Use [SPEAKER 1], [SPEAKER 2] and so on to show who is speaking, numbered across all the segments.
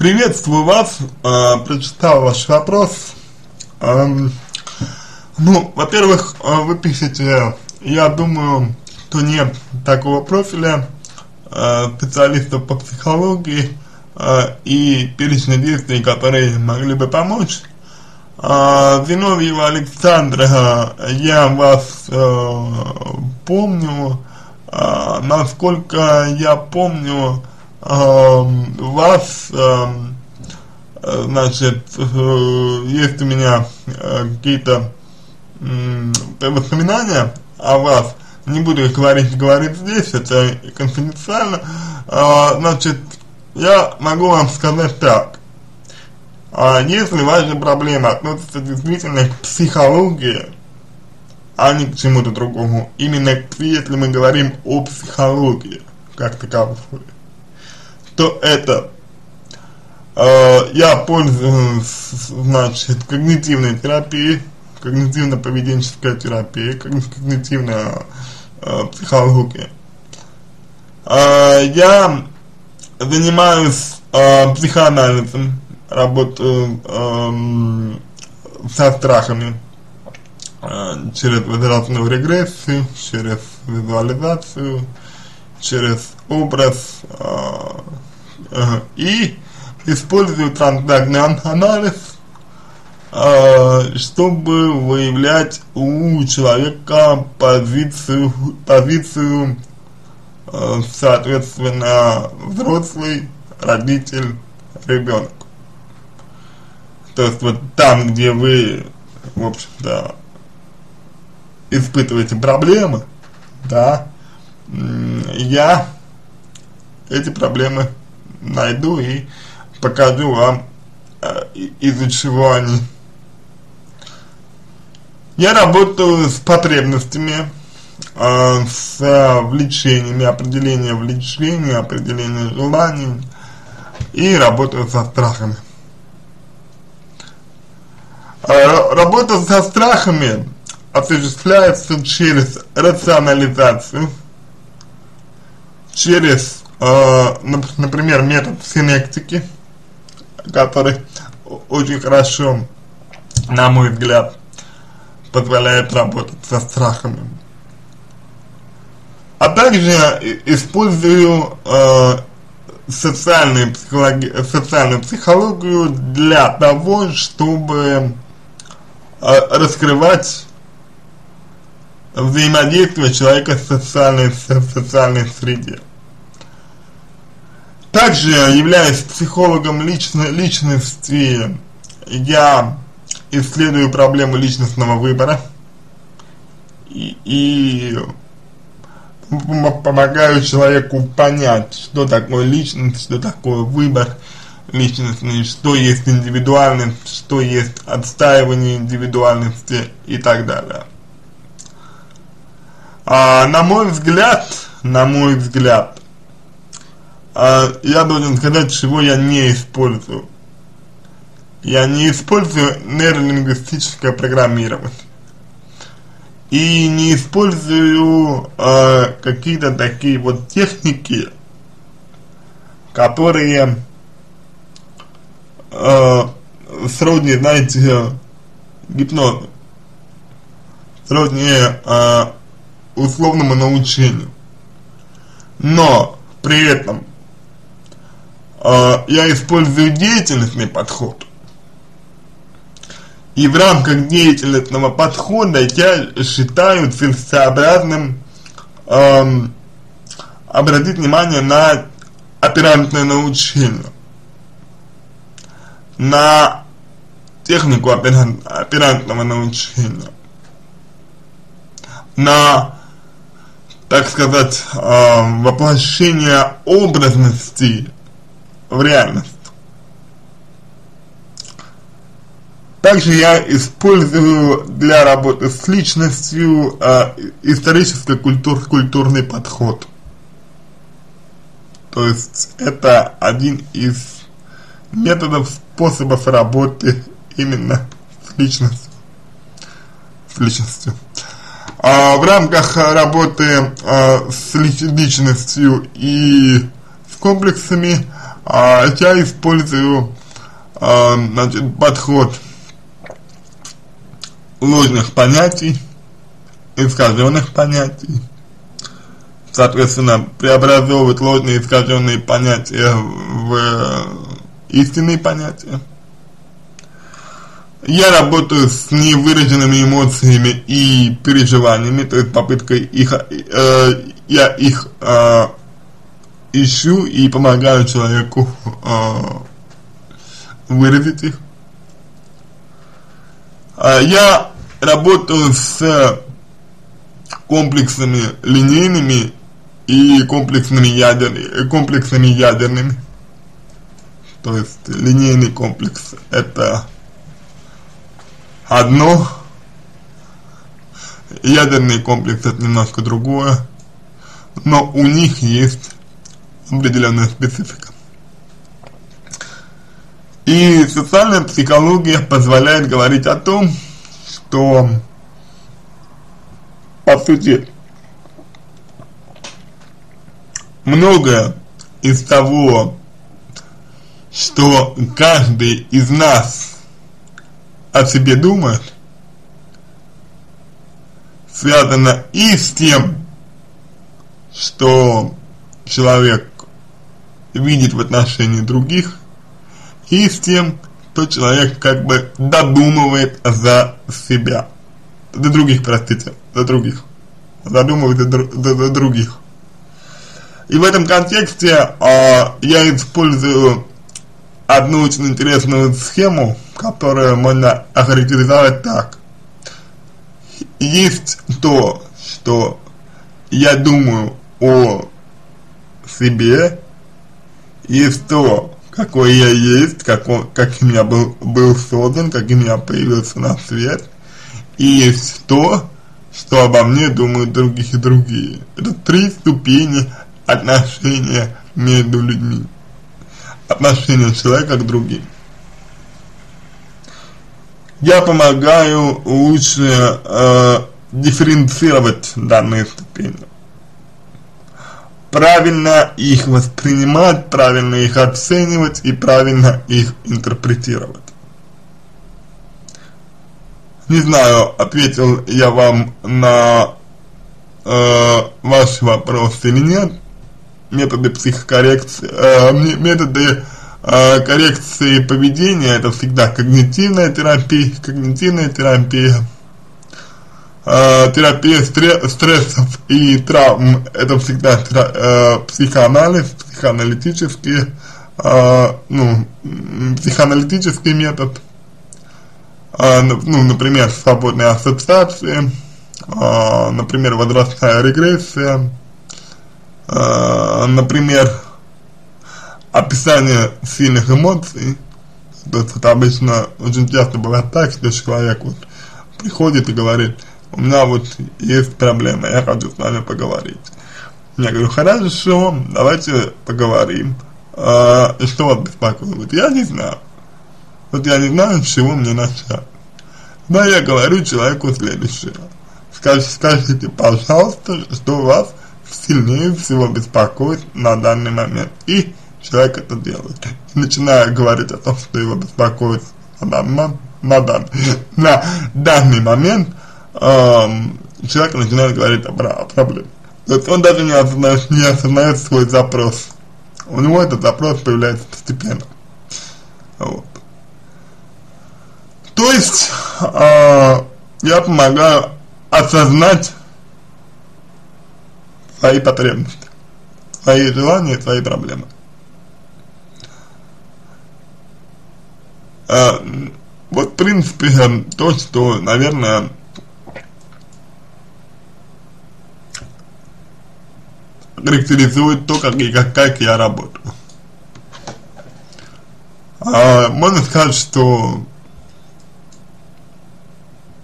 [SPEAKER 1] Приветствую вас, э, прочитал ваш вопрос. Э, ну, во-первых, э, вы пишете, я думаю, что нет такого профиля э, специалистов по психологии э, и перечня действий, которые могли бы помочь. Э, Зиновьева Александра, я вас э, помню, э, насколько я помню, вас, значит, э, есть у меня э, какие-то воспоминания о вас, не буду их говорить, говорить здесь, это конфиденциально, а, значит, я могу вам сказать так, а если ваша проблема относится действительно к психологии, а не к чему-то другому, именно если мы говорим о психологии как таковой, то это э, я пользуюсь, значит, когнитивной терапией, когнитивно-поведенческая терапия, когнитивная э, психология. Э, я занимаюсь э, психоанализом, работаю э, со страхами э, через возрастную регрессию, через визуализацию, через образ э, и использую транзактный анализ, э, чтобы выявлять у человека позицию, позицию э, соответственно, взрослый, родитель, ребенок. То есть вот там, где вы, в общем-то, испытываете проблемы, да, я эти проблемы найду и покажу вам, из-за чего они. Я работаю с потребностями, с влечениями, определение влечения, определение желаний и работаю со страхами. Работа со страхами осуществляется через рационализацию, через например, метод синектики, который очень хорошо, на мой взгляд, позволяет работать со страхами. А также использую э, социальную, психологи социальную психологию для того, чтобы э, раскрывать взаимодействие человека в социальной, в социальной среде. Также, являясь психологом лично, личности, я исследую проблему личностного выбора и, и помогаю человеку понять, что такое личность, что такое выбор личностный, что есть индивидуальность, что есть отстаивание индивидуальности и так далее. А, на мой взгляд, на мой взгляд, а, я должен сказать, чего я не использую. Я не использую нейролингвистическое программирование. И не использую э, какие-то такие вот техники, которые э, сродни, знаете, гипнозу, сродни э, условному научению. Но при этом я использую деятельностный подход. И в рамках деятельностного подхода я считаю целесообразным э, обратить внимание на оперантное научение, на технику оперант, оперантного научения, на, так сказать, э, воплощение образности в реальность. Также я использую для работы с личностью э, историческо-культурный подход. То есть это один из методов, способов работы именно с личностью. С личностью. А в рамках работы а, с личностью и с комплексами А я использую, а, значит, подход ложных понятий, искаженных понятий, соответственно, преобразовывать ложные искаженные понятия в истинные понятия. Я работаю с невыраженными эмоциями и переживаниями, то есть попыткой их, э, я их э, ищу и помогаю человеку э, выразить их. Э, я работаю с комплексами линейными и комплексными, ядер, комплексами ядерными. То есть линейный комплекс это одно, ядерный комплекс это немножко другое, но у них есть определенная специфика. И социальная психология позволяет говорить о том, что по сути многое из того, что каждый из нас о себе думает, связано и с тем, что человек видит в отношении других, и с тем, что человек как бы додумывает за себя, за других, простите, за других, додумывает за, за, за других. И в этом контексте э, я использую одну очень интересную схему, которую можно охарактеризовать так. Есть то, что я думаю о себе, есть то, какой я есть, как он, каким я был, был создан, каким я появился на свет, и есть то, что обо мне думают других и другие. Это три ступени отношения между людьми отношение человека к другим. Я помогаю лучше э, дифференцировать данные ступени. Правильно их воспринимать, правильно их оценивать и правильно их интерпретировать. Не знаю, ответил я вам на э, ваш вопрос или нет методы психокоррекции, э, методы э, коррекции поведения, это всегда когнитивная терапия, когнитивная терапия, э, терапия стрессов и травм, это всегда э, психоанализ, психоаналитический, э, ну, психоаналитический метод, э, ну, например, свободные ассоциации, э, например, возрастная регрессия, э, например, описание сильных эмоций, то есть это обычно очень часто бывает так, что человек вот приходит и говорит, у меня вот есть проблема, я хочу с вами поговорить. Я говорю, хорошо, давайте поговорим. А, что вас беспокоит? Я не знаю. Вот я не знаю, с чего мне начать. Да, я говорю человеку следующее. Скажите, скажите, пожалуйста, что вас сильнее всего беспокоит на данный момент. И человек это делает. Начиная говорить о том, что его беспокоит на данный, на на данный момент, человек начинает говорить о, о проблеме. То есть он даже не осознает, не осознает свой запрос. У него этот запрос появляется постепенно. Вот. То есть, э, я помогаю осознать свои потребности, свои желания, свои проблемы. А, вот в принципе то, что, наверное, характеризует то, как, и как, как я работаю. А, можно сказать, что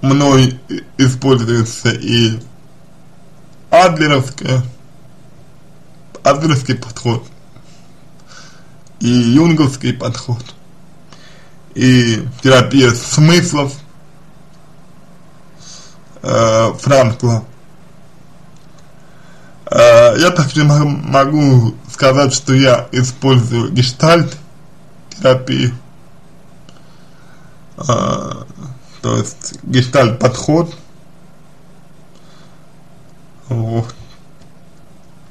[SPEAKER 1] мной используется и адлеровская, адлеровский подход и юнговский подход и терапия смыслов э, Франкла. Э, я также могу сказать, что я использую гештальт терапию, а, то есть гештальт подход, вот,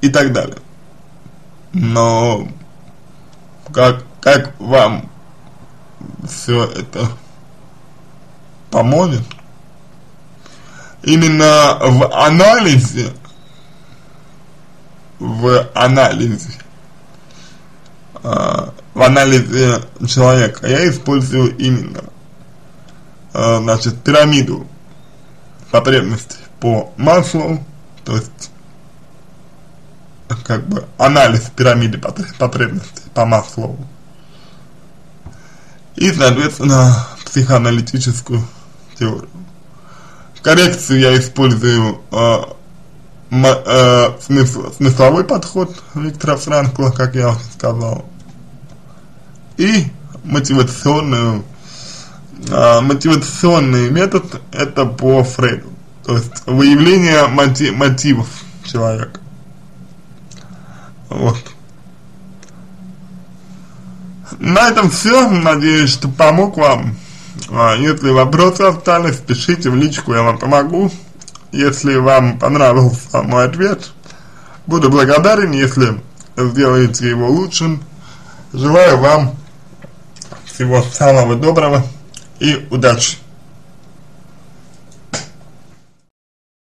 [SPEAKER 1] и так далее. Но как, как вам все это поможет? Именно в анализе, в анализе, э, в анализе человека я использую именно, э, значит, пирамиду потребностей по маслу, то есть как бы анализ пирамиды потребностей по Маслову. И, соответственно, психоаналитическую теорию. Коррекцию я использую э, э, смысл, смысловой подход Виктора Франкла, как я сказал, и мотивационную, э, мотивационный метод это по Фрейду, то есть выявление мотив, мотивов человека. Вот. На этом все. Надеюсь, что помог вам. А, если вопросы остались, пишите в личку, я вам помогу. Если вам понравился мой ответ, буду благодарен, если сделаете его лучшим. Желаю вам всего самого доброго и удачи.